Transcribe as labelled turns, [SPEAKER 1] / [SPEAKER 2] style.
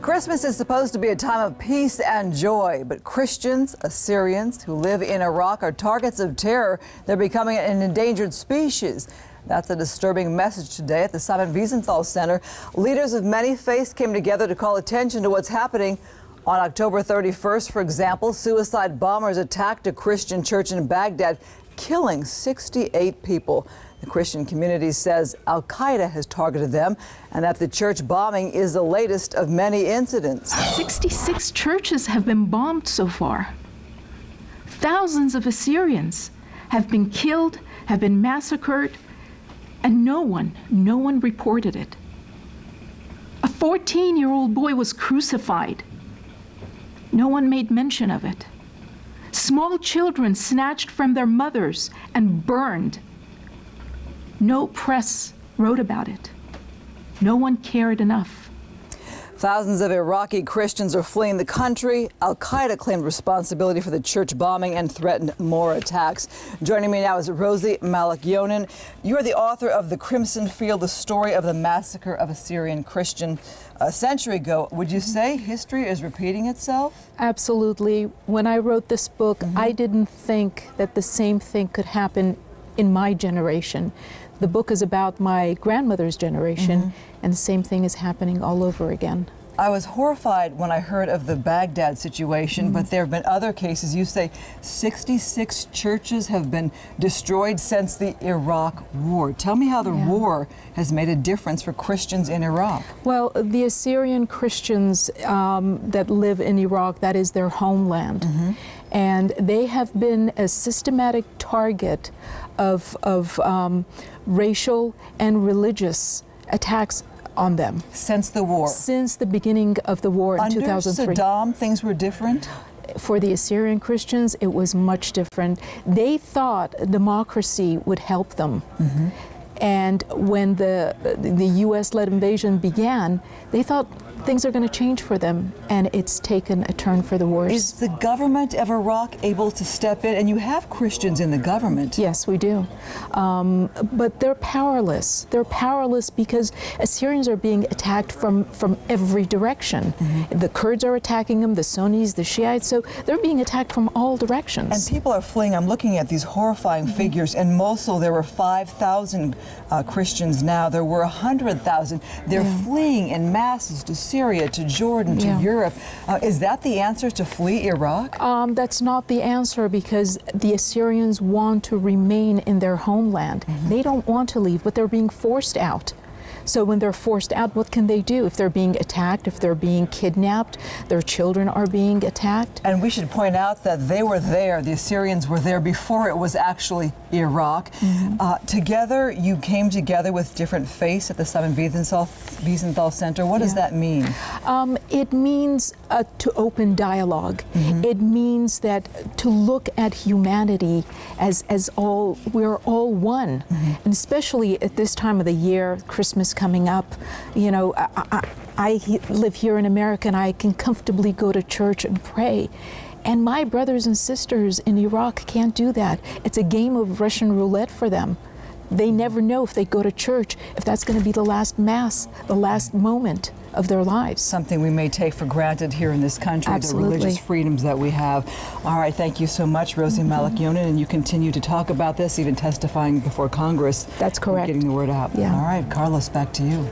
[SPEAKER 1] Christmas is supposed to be a time of peace and joy, but Christians, Assyrians who live in Iraq are targets of terror. They're becoming an endangered species. That's a disturbing message today at the Simon Wiesenthal Center. Leaders of many faiths came together to call attention to what's happening. On October 31st, for example, suicide bombers attacked a Christian church in Baghdad, killing 68 people. The Christian community says Al Qaeda has targeted them and that the church bombing is the latest of many incidents.
[SPEAKER 2] 66 churches have been bombed so far. Thousands of Assyrians have been killed, have been massacred, and no one, no one reported it. A 14 year old boy was crucified. No one made mention of it. Small children snatched from their mothers and burned. No press wrote about it. No one cared enough.
[SPEAKER 1] Thousands of Iraqi Christians are fleeing the country. Al Qaeda claimed responsibility for the church bombing and threatened more attacks. Joining me now is Rosie Malek-Yonan. You are the author of The Crimson Field, the story of the massacre of Assyrian Christian a century ago. Would you say history is repeating itself?
[SPEAKER 2] Absolutely. When I wrote this book, mm -hmm. I didn't think that the same thing could happen in my generation. The book is about my grandmother's generation, mm -hmm. and the same thing is happening all over again.
[SPEAKER 1] I was horrified when I heard of the Baghdad situation, mm -hmm. but there have been other cases. You say 66 churches have been destroyed since the Iraq War. Tell me how the yeah. war has made a difference for Christians in Iraq.
[SPEAKER 2] Well, the Assyrian Christians um, that live in Iraq, that is their homeland. Mm -hmm. And they have been a systematic target of, of um, racial and religious attacks on them.
[SPEAKER 1] Since the war?
[SPEAKER 2] Since the beginning of the war in
[SPEAKER 1] Under
[SPEAKER 2] 2003.
[SPEAKER 1] Saddam, things were different?
[SPEAKER 2] For the Assyrian Christians, it was much different. They thought democracy would help them. Mm -hmm. And when the, the U.S. led invasion began, they thought things are going to change for them, and it's taken a turn for the worse.
[SPEAKER 1] Is the government of Iraq able to step in? And you have Christians in the government.
[SPEAKER 2] Yes, we do. Um, but they're powerless. They're powerless because Assyrians are being attacked from, from every direction. Mm -hmm. The Kurds are attacking them, the Sunnis, the Shiites, so they're being attacked from all directions.
[SPEAKER 1] And people are fleeing. I'm looking at these horrifying mm -hmm. figures. In Mosul, there were 5,000 uh, Christians now. There were 100,000. They're yeah. fleeing in masses to Syria, to Jordan, to yeah. Europe. Uh, is that the answer to flee Iraq?
[SPEAKER 2] Um, that's not the answer because the Assyrians want to remain in their homeland. Mm -hmm. They don't want to leave, but they're being forced out. So when they're forced out, what can they do? If they're being attacked, if they're being kidnapped, their children are being attacked.
[SPEAKER 1] And we should point out that they were there, the Assyrians were there before it was actually Iraq. Mm -hmm. uh, together, you came together with different faiths at the Simon Wiesenthal, Wiesenthal Center. What yeah. does that mean?
[SPEAKER 2] Um, it means uh, to open dialog mm -hmm. It means that to look at humanity as, as all, we're all one. Mm -hmm. And especially at this time of the year, Christmas coming up. You know, I, I, I live here in America and I can comfortably go to church and pray. And my brothers and sisters in Iraq can't do that. It's a game of Russian roulette for them. They never know if they go to church, if that's going to be the last Mass, the last moment of their lives.
[SPEAKER 1] Something we may take for granted here in this country,
[SPEAKER 2] Absolutely.
[SPEAKER 1] the religious freedoms that we have. All right, thank you so much, Rosie mm and you continue to talk about this, even testifying before Congress.
[SPEAKER 2] That's correct.
[SPEAKER 1] Getting the word out.
[SPEAKER 2] Yeah.
[SPEAKER 1] All right, Carlos, back to you.